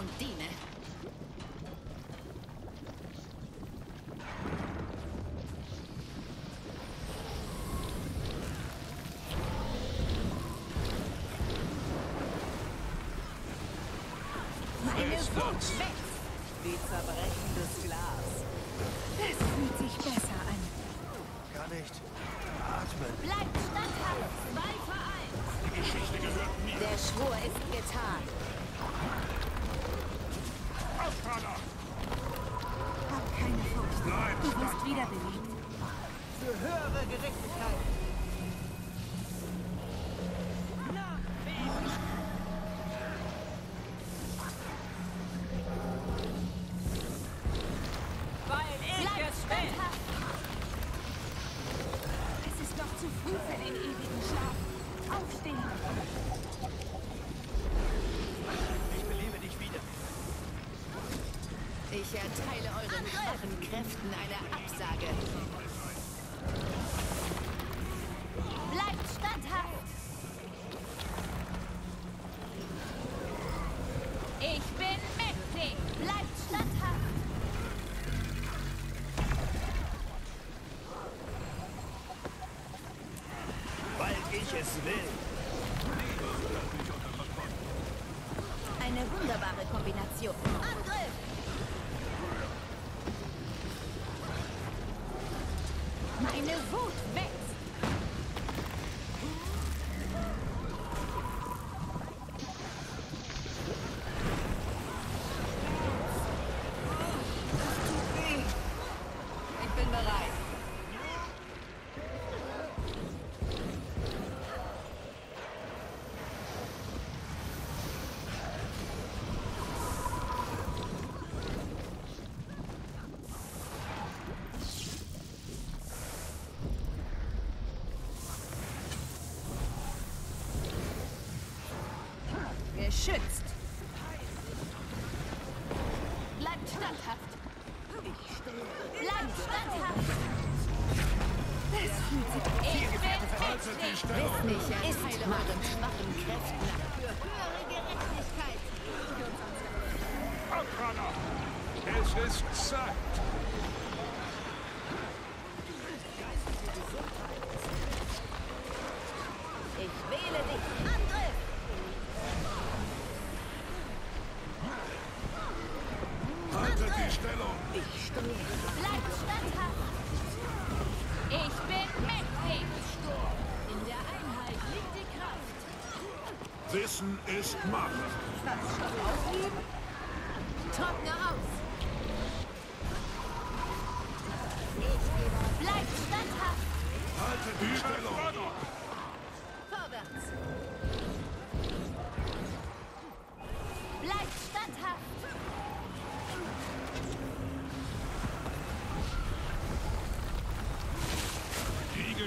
und diene. Meine Wut wächst wie zerbrechendes Glas. Das fühlt sich besser an. Gar nicht. Atmen. Bleibt standhaft! Zwei vereint! Die Geschichte gehört mir. Der Schwur ist getan. Hab keine Furcht. Du wirst wiederbelebt. Für höhere Gerechtigkeit. Ich es will. Eine wunderbare Kombination. Angriff! Meine Wut Ich erteile euren schwachen Kräften für höhere Gerechtigkeit! Aufkader! Es ist Zeit! Ich wähle dich!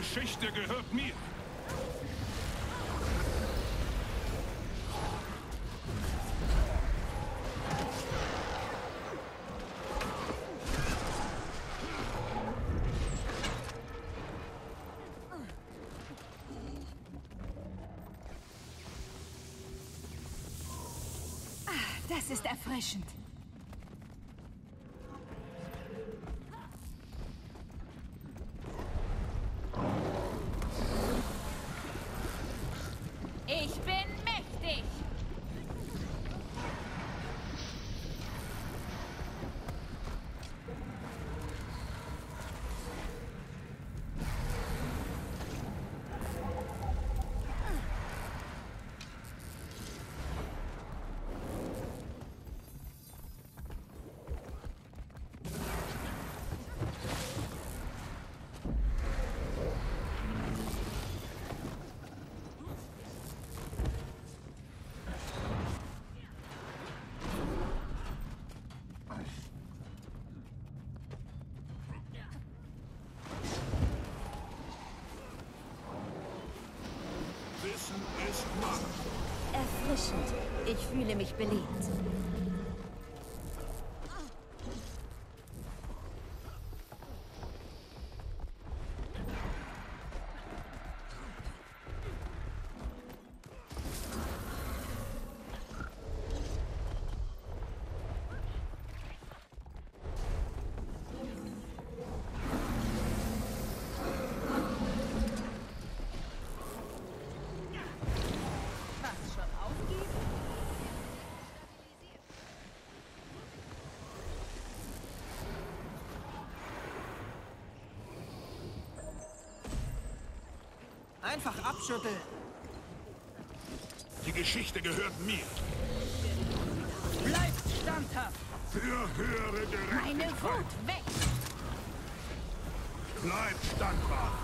Geschichte gehört mir! Das ist erfrischend. Ich bin mächtig! Wissen ist Macht! Erfrischend. Ich fühle mich belebt. Einfach abschütteln. Die Geschichte gehört mir. Bleibt standhaft. Für höhere Meine Gerechtigkeit. Wut wächst. Bleibt standhaft.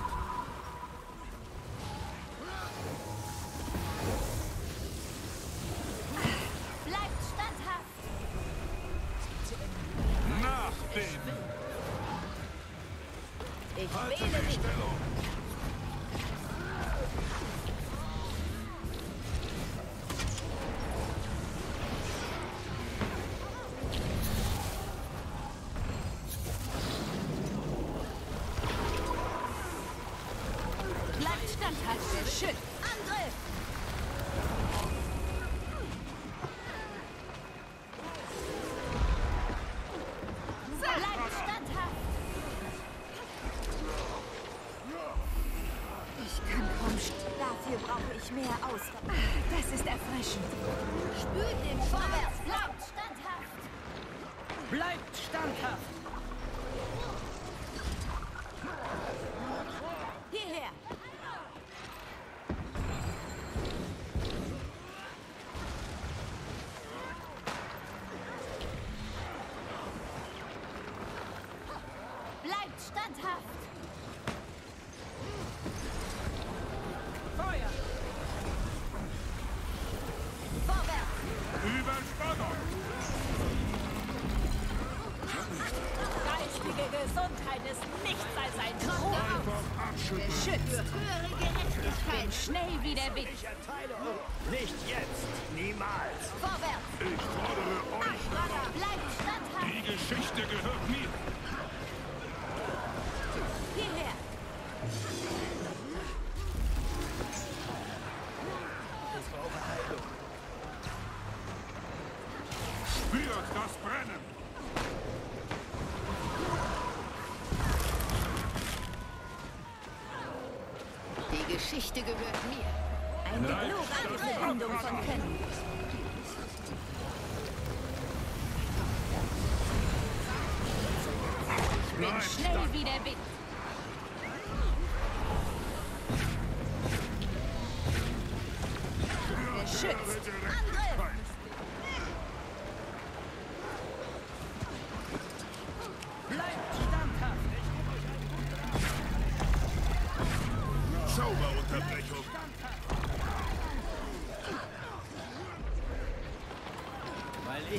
Ausdauer. Das ist erfrischend. Spült den Vorwärts. Wie der Wind. Ich erteile euch. Nicht jetzt. Niemals. Vorwärts. Ich fordere euch. Bleibt standhaft. Die Geschichte gehört mir. Hierher. Spürt das Brennen. Die Geschichte gehört zur Verbindung von Kennen. Bin Bleibt schnell wie der Wind.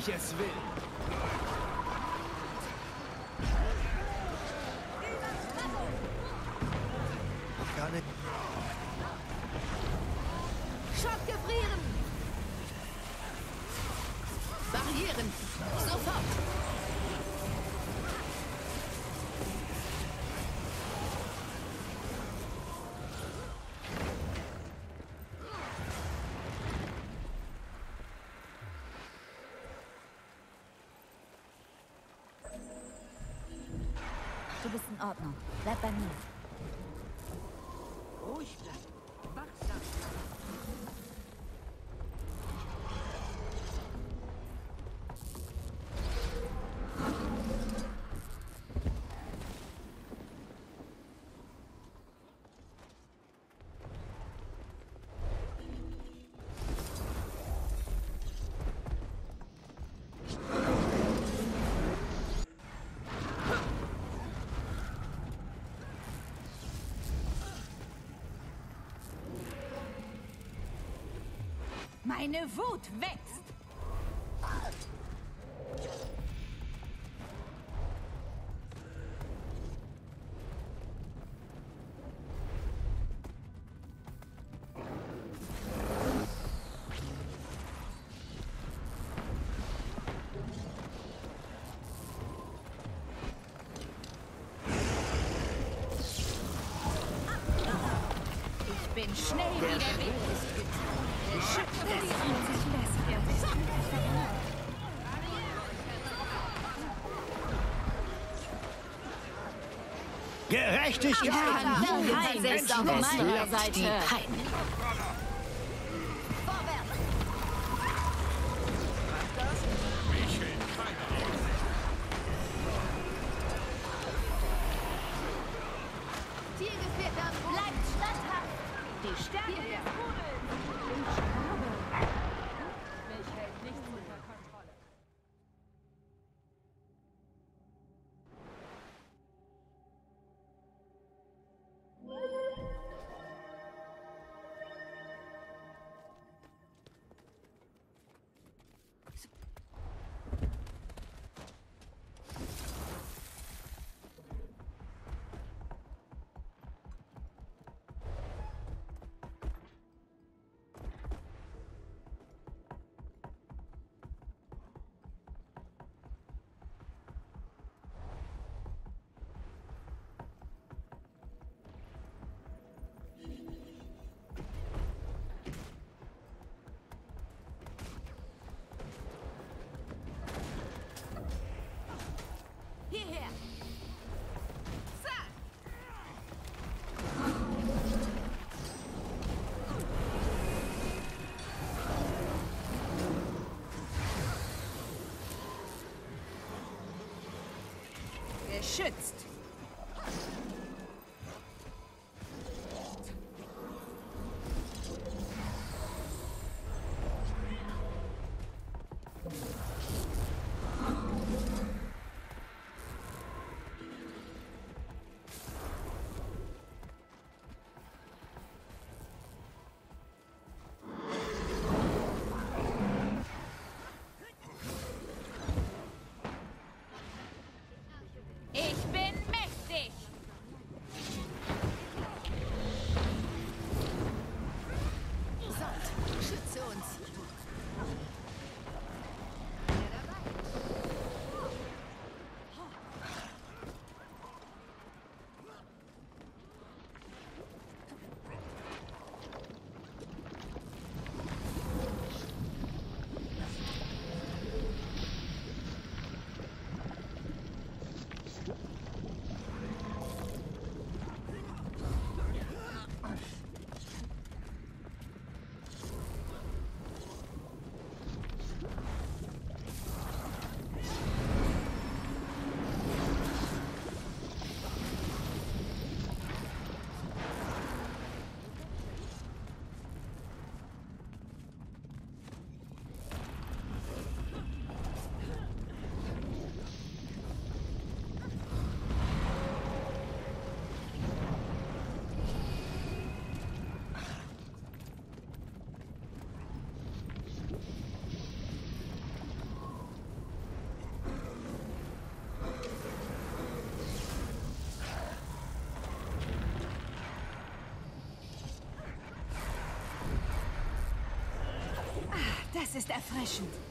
Ich es will. Gar nicht. Schock gefrieren! Barrieren! Sofort! In Ordnung. Bleib bei. Meine Wut wächst. Gerechtigkeit! Nein, ist auf meiner Seite. Beschützt. Sand, schütze uns. Wer Das ist erfrischend.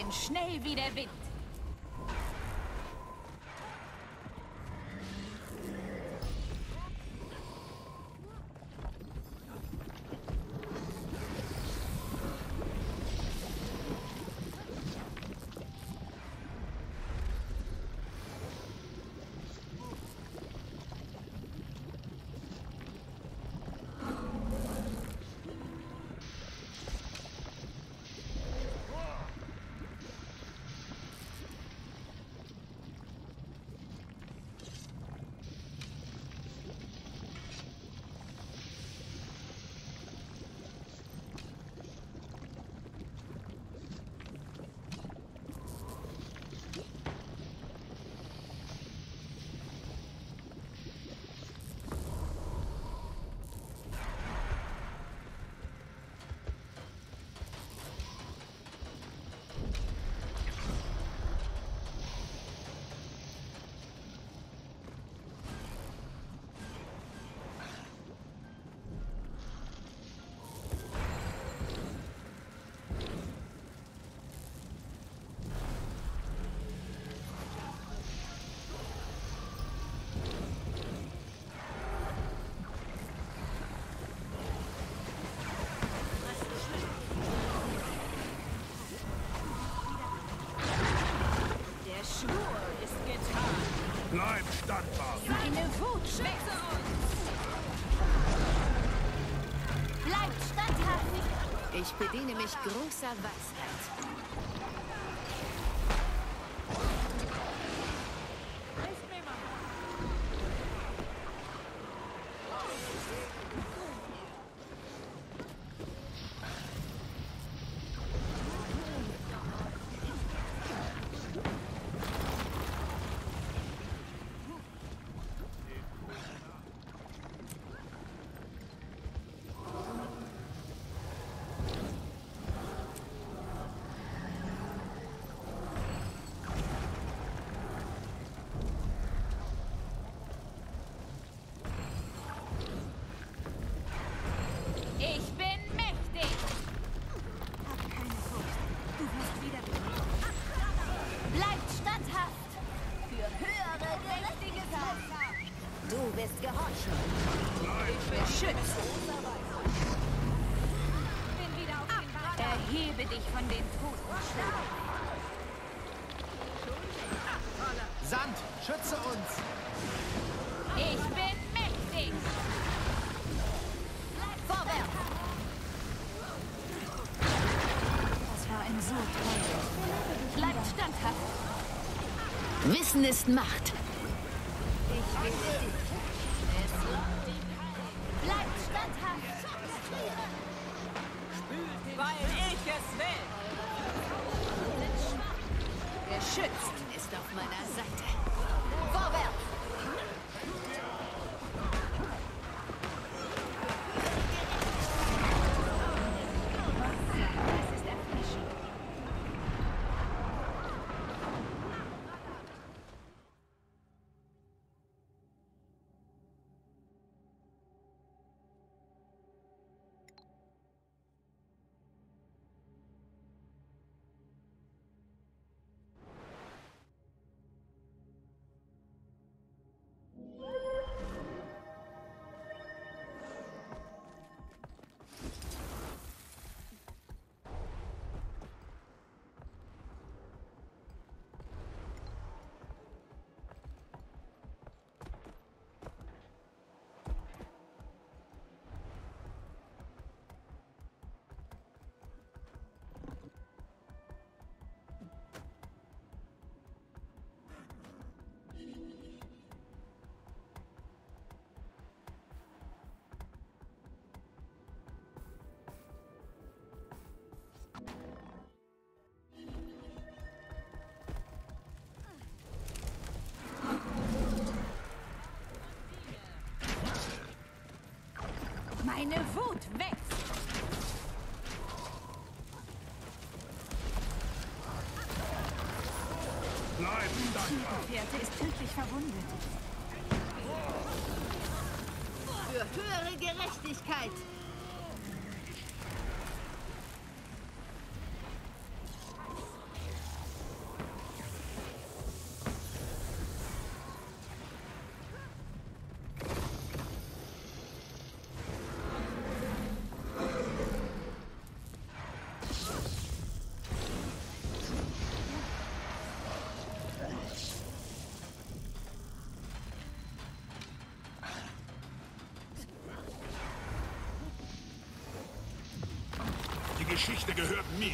Bin schnell wie der Wind. Ich bediene mich großer Weisheit. Sand, schütze uns! Ich bin mächtig. Vorwärts. Das war ein so. Bleibt standhaft. Wissen ist Macht. Ich will dich. Bleibt standhaft. Weil ich es will. Beschützt. Ist auf meiner Seite. Meine Wut wächst. Bleib standhaft. Gefährte ist tödlich verwundet. Für höhere Gerechtigkeit. Geschichte gehört mir.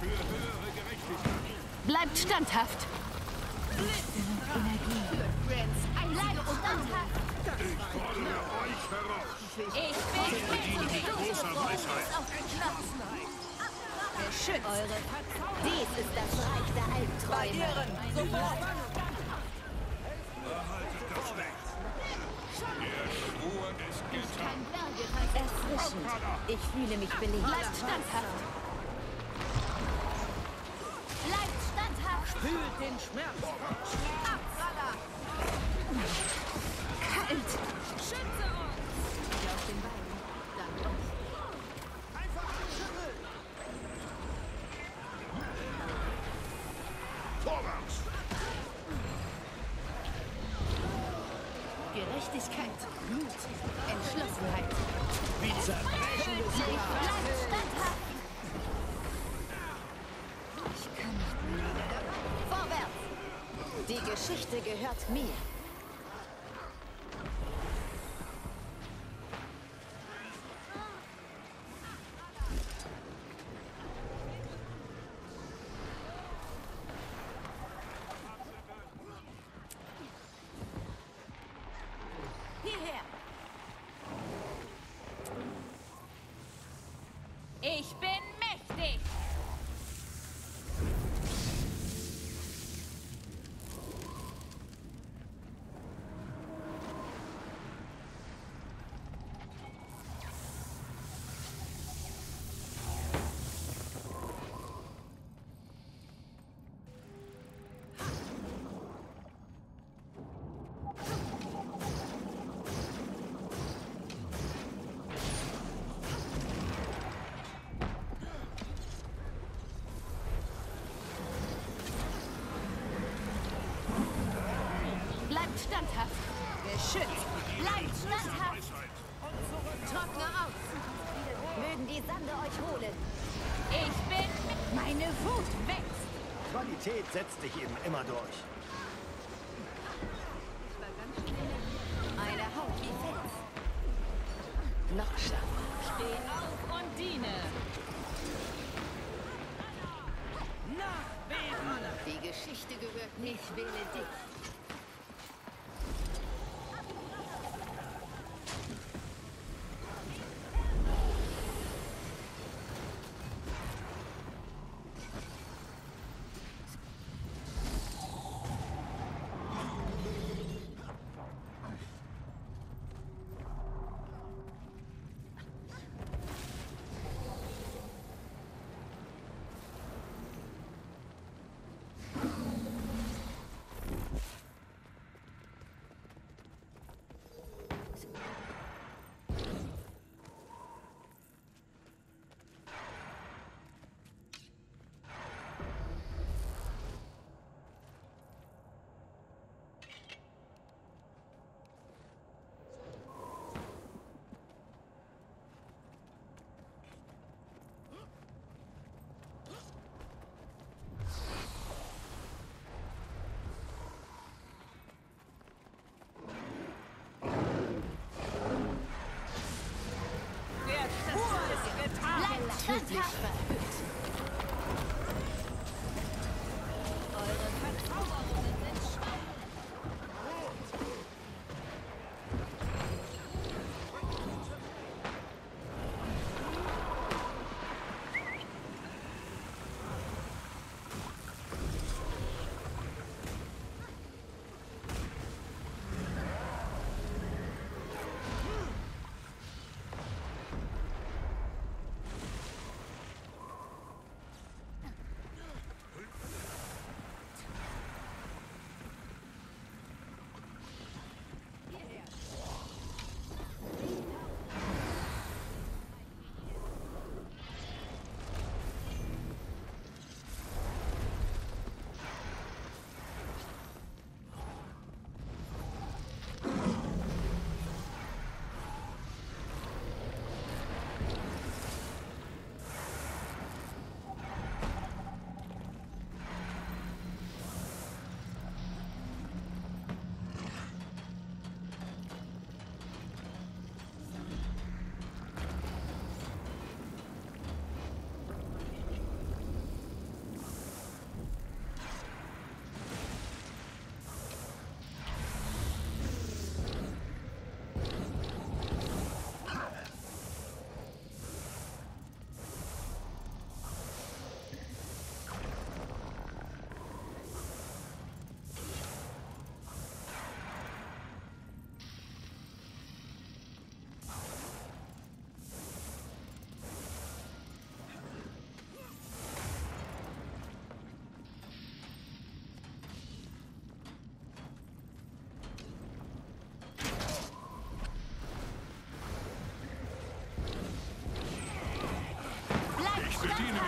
Für höhere Gerechtigkeit. Bleibt standhaft. Ich fordere euch heraus. Ich bin großer Weisheit. Beschützt. Eure Dies ist das Reich der Albträume. Barrieren. Sofort. Erhaltet das Recht. Der Schwur ist getan. Erfrischend. Ich fühle mich belebt. Bleibt standhaft. Bleibt standhaft. Fühlt den Schmerz. Kalt. Schütze Geschichte gehört mir. Beschützt. Bleibt standhaft. Trockne aus. Mögen die Sande euch holen. Ich bin... Meine Wut wächst. Qualität setzt sich eben immer durch. Meine Haut wie Fels. Noch schärfer. Steh auf und diene. Die Geschichte gehört nicht. Ich wähle dich. Bleibt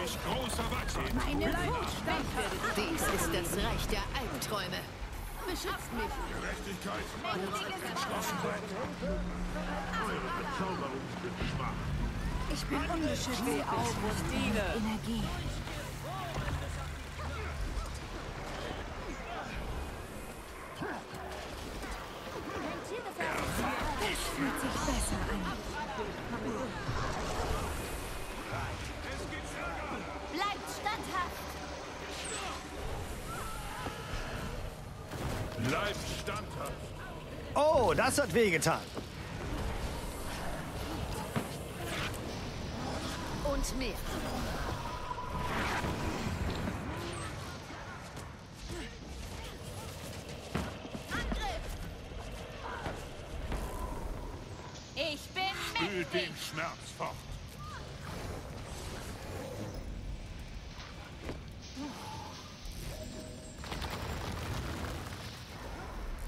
Meine Wut wächst. Dies ist das Reich der Albträume. Beschützt mich. Gerechtigkeit. Entschlossenheit. Verzauberung sind schwach. Ich bin unbeschützt. Steh auf und diene. Energie. Das hat wehgetan. Und mehr.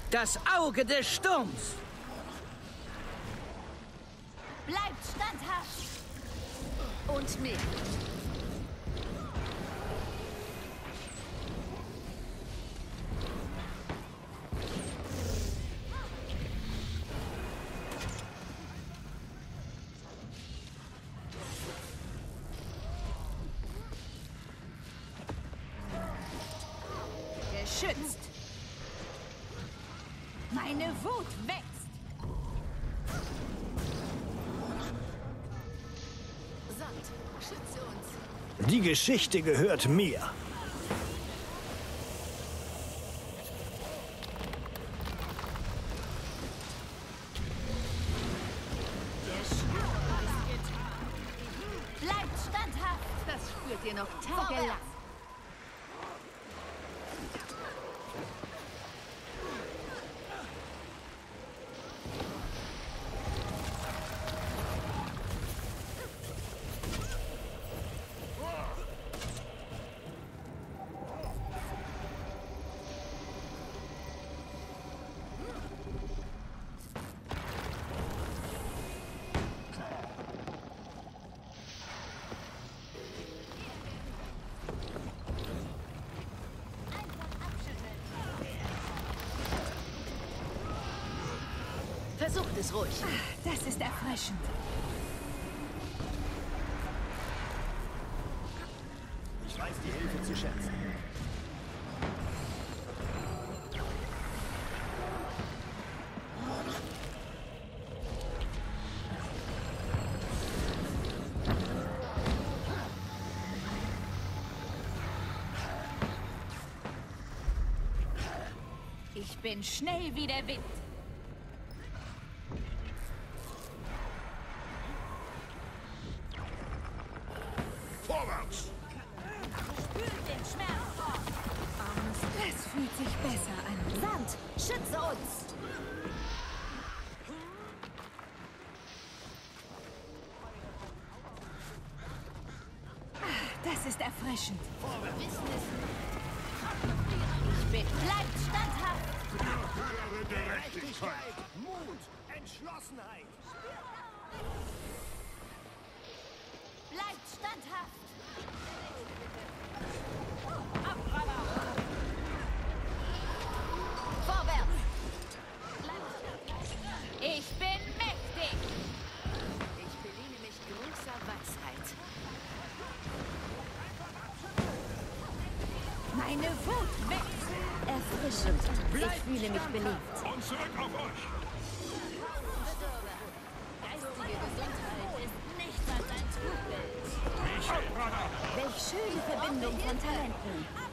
Das Auge des Sturms. Bleibt standhaft. Und mehr. Geschichte gehört mir. Versucht es ruhig. Das ist erfrischend. Ich weiß die Hilfe zu schätzen. Ich bin schnell wie der Wind. Meine Wut wächst. Erfrischend. Ich fühle mich beliebt. Und zurück auf euch! Geistige Gesundheit ist nichts als ein Trugbild. Welch schöne Verbindung von Talenten.